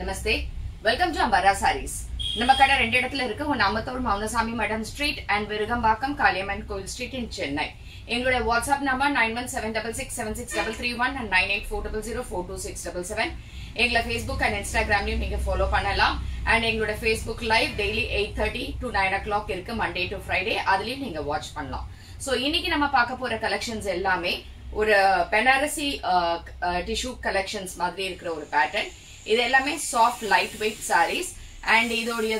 Namaste welcome to Ambara sarees நம்ம கடை ரெண்டு இடத்துல இருக்கு. ஒன்னு Ambattur Mounasamy madam street and Virugambakkam Kaliamman Koil street in Chennai எங்களுடைய WhatsApp number nine one seven double six seven six double three one and nine eight four double zero four two six double seven எங்களை Facebook and இன்ஸ்டாகிராம்லயும் நீங்க follow பண்ணலாம். And எங்களோட Facebook live daily eight thirty to nine o'clock இருக்கு Monday to Friday அதுலயும் நீங்க watch பண்ணலாம். So இன்னைக்கு நம்ம பார்க்க போற கலெக்ஷன்ஸ் எல்லாமே ஒரு பெனாரசி டிஷ்யூ கலெக்ஷன்ஸ் மாதிரி இருக்கிற ஒரு பேட்டர்ன் இது எல்லாமே soft light weight saris and இதோடைய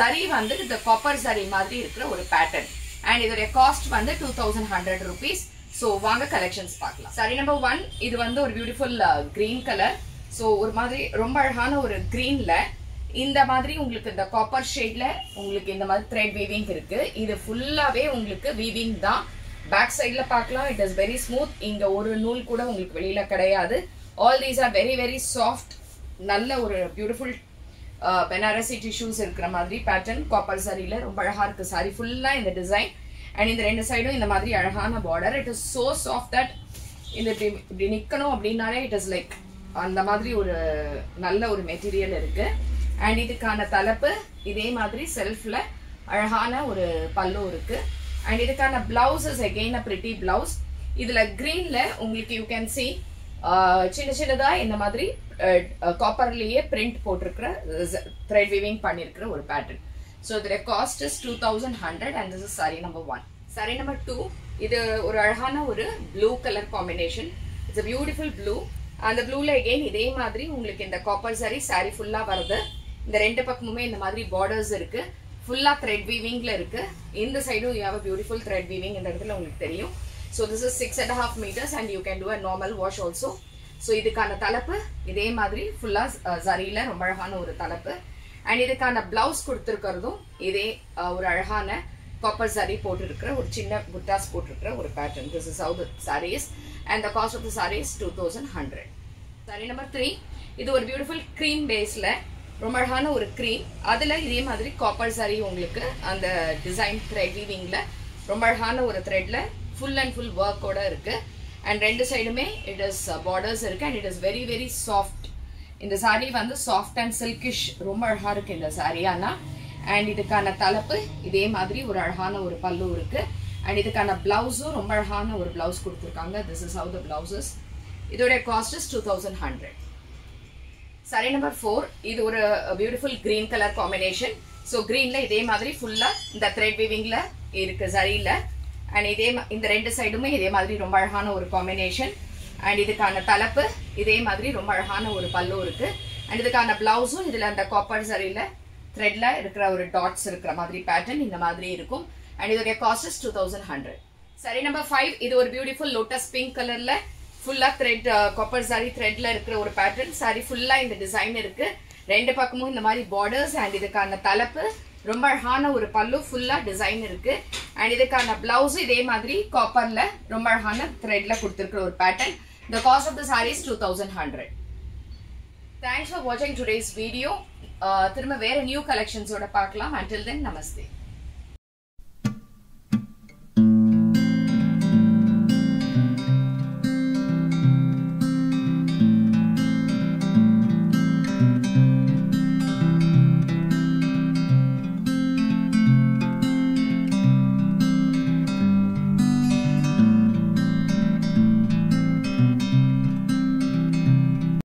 ஜரி வந்து இந்த காப்பர் ஜரி மாதிரி இருக்கிற ஒரு பேட்டர்ன் அண்ட் இதோடைய காஸ்ட் வந்து two thousand hundred rupees so வாங்க கலெக்ஷன்ஸ் பார்க்கலாம். சாரி நம்பர் ஒன் இது வந்து ஒரு பியூட்டிஃபுல் கிரீன் கலர் ஸோ ஒரு மாதிரி ரொம்ப அழகான ஒரு கிரீன்ல இந்த மாதிரி உங்களுக்கு இந்த காப்பர் ஷேட்ல உங்களுக்கு இந்த மாதிரி த்ரெட் வீவிங் இருக்கு. இது ஃபுல்லாவே உங்களுக்கு வீவிங் தான். பேக் சைட்ல பார்க்கலாம். இட் இஸ் வெரி ஸ்மூத் இங்க ஒரு நூல் கூட உங்களுக்கு வெளியில கிடையாது. All these are very very soft நல்ல ஒரு பியூட்டிஃபுல் பெனாரசி டிஷ்யூஸ் இருக்கிற மாதிரி பேட்டர்ன் காப்பர் சாரியில் ரொம்ப அழகாக இருக்குது சாரி ஃபுல்லாக இந்த டிசைன் அண்ட் இந்த ரெண்டு சைடும் இந்த மாதிரி அழகான border it is so soft that இந்த இப்படி இப்படி நிற்கணும் அப்படின்னாலே இட் இஸ் லைக் அந்த மாதிரி ஒரு நல்ல ஒரு மெட்டீரியல் இருக்குது அண்ட் இதுக்கான தலைப்பு இதே மாதிரி செல்ஃபில் அழகான ஒரு பல்லு இருக்குது அண்ட் இதுக்கான blouse is again a pretty blouse இதில் க்ரீனில் உங்களுக்கு யூ கேன் சி சின்ன சின்னதாக இந்த மாதிரி காப்பர்லேயே பிரிண்ட் போட்டிருக்கிற த்ரெட் வீவிங் பண்ணியிருக்கிற ஒரு பேட்டர்ன் ஸோ இதோட cost is two thousand hundred and this is sari number one sari number two இது ஒரு அழகான ஒரு blue colour combination it's beautiful blue அந்த ப்ளூவில் எகெயின் இதே மாதிரி உங்களுக்கு இந்த காப்பர் சாரி சாரி ஃபுல்லாக வருது. இந்த ரெண்டு பக்கமுமே இந்த மாதிரி பார்டர்ஸ் இருக்குது ஃபுல்லாக த்ரெட் வீவிங்கில் இருக்குது இந்த சைடும் you have beautiful thread weaving இந்த இடத்துல உங்களுக்கு தெரியும். So this is six and half metres and you can do a normal wash also so இதுக்கான தலைப்பு இதே மாதிரி ஃபுல்லா ஜரியில ரொம்ப அழகான ஒரு தலைப்பு. அண்ட் இதுக்கான பிளவுஸ் கொடுத்துருக்கிறதும் இதே ஒரு அழகான காப்பர் சாரி போட்டிருக்கிற ஒரு சின்ன புட்டாஸ் போட்டிருக்கிற ஒரு pattern this is how saris and the cost of the saris two thousand hundred sari number three இது ஒரு பியூட்டிஃபுல் க்ரீம் பேஸில் ரொம்ப அழகான ஒரு க்ரீம் அதில் இதே மாதிரி காப்பர் சாரி உங்களுக்கு அந்த டிசைன் த்ரெட் வீவிங்கில் ரொம்ப அழகான ஒரு த்ரெட்டில் ஃபுல் அண்ட் ஃபுல் ஒர்க்கோட இருக்குது அண்ட் ரெண்டு சைடுமே இட் இஸ் பார்டர்ஸ் இருக்கு and it is very very soft இந்த சாரீ வந்து சாஃப்ட் அண்ட் சில்கிஷ் ரொம்ப அழகா இருக்கு இந்த சாரீ அண்ட் இதுக்கான தலைப்பு இதே மாதிரி ஒரு அழகான ஒரு பல்லு இருக்கு. அண்ட் இதுக்கான பிளவுஸும் ரொம்ப அழகான ஒரு பிளவுஸ் கொடுத்துருக்காங்க. This is how the blouses இதோடைய cost is two thousand hundred sari number four இது ஒரு beautiful green colour combination so கிரீன்ல இதே மாதிரி ஃபுல்லா இந்த த்ரெட் வீவிங்ல இருக்கு சரியில்ல அண்ட் இதே இந்த ரெண்டு சைடுமே இதே மாதிரி ரொம்ப அழகான ஒரு காம்பினேஷன் அண்ட் இதுக்கான தலைப்பு இதே மாதிரி ரொம்ப அழகான ஒரு பல்லும் இருக்கு. அண்ட் இதுக்கான பிளவுஸும் இதுல அந்த காப்பர் சரியில த்ரெட்ல இருக்கிற ஒரு டாட்ஸ் இருக்கிற மாதிரி பேட்டர்ன் இந்த மாதிரி இருக்கும். அண்ட் இதோடைய cost two thousand hundred sari number five இது ஒரு பியூட்டிஃபுல் லோட்டஸ் பிங்க் கலர்ல ஃபுல்லா த்ரெட் காப்பர் சாரி த்ரெட்ல இருக்கிற ஒரு பேட்டர்ன் சாரி ஃபுல்லா இந்த டிசைன் இருக்கு. ரெண்டு பக்கமும் இந்த மாதிரி பார்டர்ஸ் அண்ட் இதுக்கான தலைப்பு. ரொம்ப அழகான ஒரு பல்லு ஃபுல்லா டிசைன் இருக்கு. அண்ட் இதுக்கான பிளவுஸ் இதே மாதிரி காப்பர்ல ரொம்ப அழகான த்ரெட்ல கொடுத்துருக்கிற ஒரு pattern the cost of the saris two thousand hundred thanks for வாட்சிங் டுடேஸ் வீடியோ திரும்ப வேற நியூ கலெக்ஷன்ஸோட பார்க்கலாம். அண்டில் தென் நமஸ்தே